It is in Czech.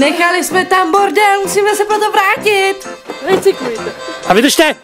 Nechali jsme tam bordel, musíme se proto vrátit. Recyklujte. A vydržte!